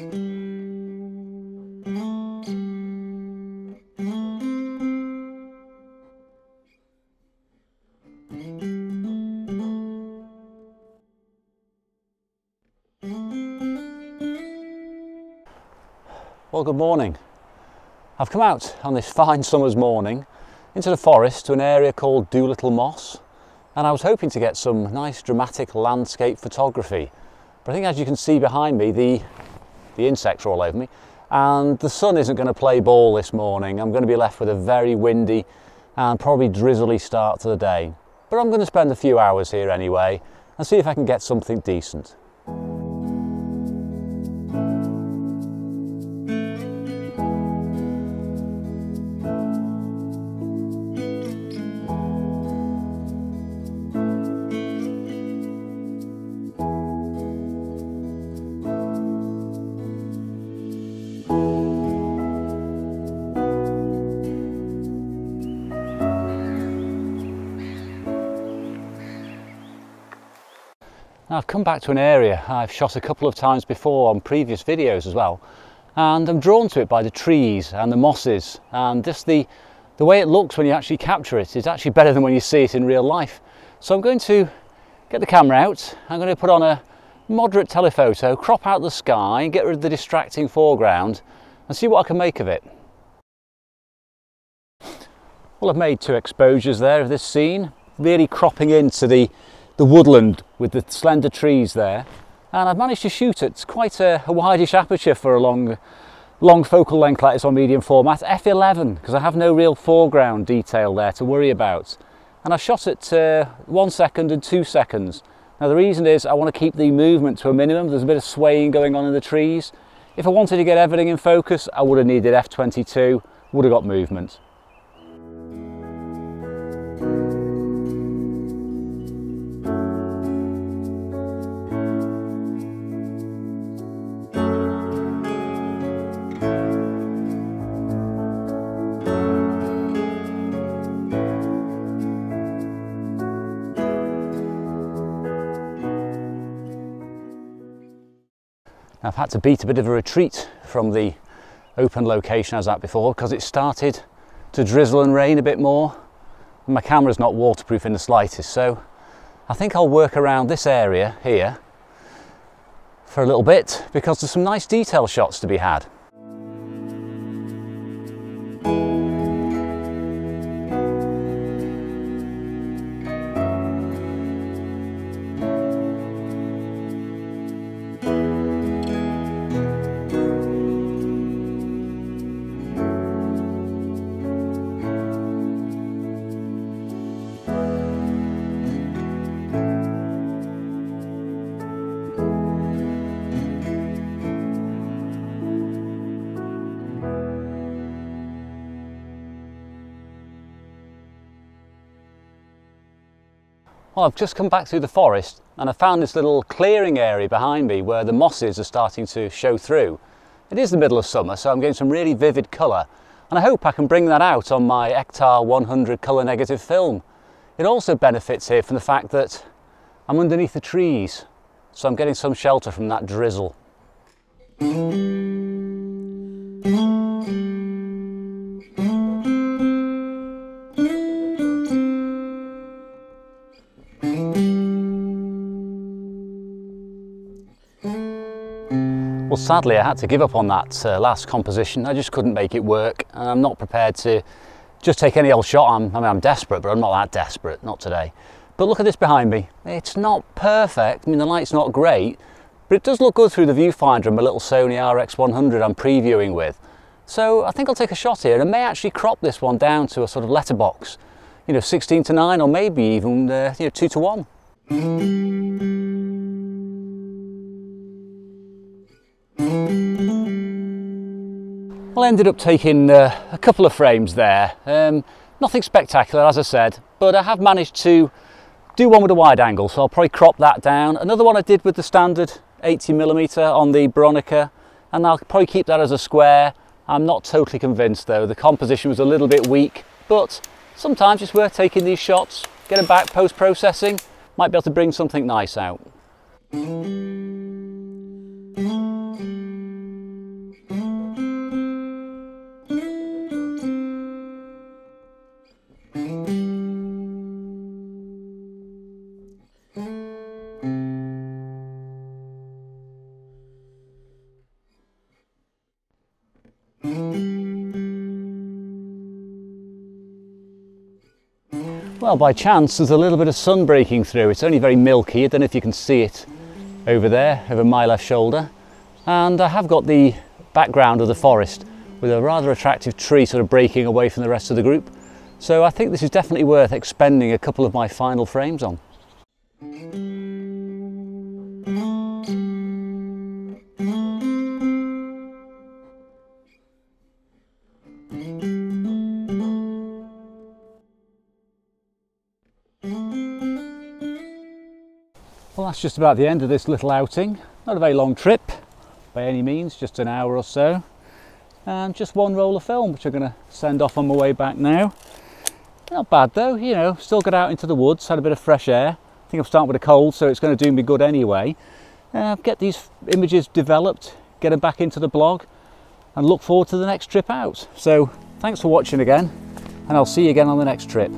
Well, good morning. I've come out on this fine summer's morning into the forest to an area called Doolittle Moss and I was hoping to get some nice dramatic landscape photography. But I think as you can see behind me, the, the insects are all over me and the sun isn't going to play ball this morning. I'm going to be left with a very windy and probably drizzly start to the day. But I'm going to spend a few hours here anyway and see if I can get something decent. Now I've come back to an area I've shot a couple of times before on previous videos as well and I'm drawn to it by the trees and the mosses and just the the way it looks when you actually capture it is actually better than when you see it in real life. So I'm going to get the camera out, I'm going to put on a moderate telephoto, crop out the sky, and get rid of the distracting foreground and see what I can make of it. Well I've made two exposures there of this scene, really cropping into the the woodland with the slender trees there and I've managed to shoot at quite a, a wideish aperture for a long long focal length like this on medium format f11 because I have no real foreground detail there to worry about. And I shot at uh, one second and two seconds. Now the reason is I want to keep the movement to a minimum. There's a bit of swaying going on in the trees. If I wanted to get everything in focus I would have needed f22 would have got movement I've had to beat a bit of a retreat from the open location as was at before because it started to drizzle and rain a bit more. And my camera's not waterproof in the slightest, so I think I'll work around this area here for a little bit because there's some nice detail shots to be had. Well, I've just come back through the forest and I found this little clearing area behind me where the mosses are starting to show through. It is the middle of summer, so I'm getting some really vivid colour and I hope I can bring that out on my Ektar 100 colour negative film. It also benefits here from the fact that I'm underneath the trees, so I'm getting some shelter from that drizzle. Well, sadly, I had to give up on that uh, last composition. I just couldn't make it work, and I'm not prepared to just take any old shot. I'm, I mean, I'm desperate, but I'm not that desperate, not today. But look at this behind me. It's not perfect. I mean, the light's not great, but it does look good through the viewfinder of my little Sony RX100 I'm previewing with. So I think I'll take a shot here and may actually crop this one down to a sort of letterbox, you know, 16 to 9 or maybe even, uh, you know, 2 to 1. Well, I ended up taking uh, a couple of frames there. Um, nothing spectacular, as I said, but I have managed to do one with a wide angle, so I'll probably crop that down. Another one I did with the standard 80mm on the Bronica, and I'll probably keep that as a square. I'm not totally convinced though. The composition was a little bit weak, but sometimes it's worth taking these shots, get them back post-processing, might be able to bring something nice out. Well, by chance, there's a little bit of sun breaking through. It's only very milky. I don't know if you can see it over there, over my left shoulder. And I have got the background of the forest with a rather attractive tree sort of breaking away from the rest of the group. So I think this is definitely worth expending a couple of my final frames on. Well, that's just about the end of this little outing. Not a very long trip by any means, just an hour or so. And just one roll of film, which I'm going to send off on my way back now. Not bad though, you know, still got out into the woods, had a bit of fresh air. I think I'm starting with a cold, so it's going to do me good anyway. Uh, get these images developed, get them back into the blog, and look forward to the next trip out. So thanks for watching again, and I'll see you again on the next trip.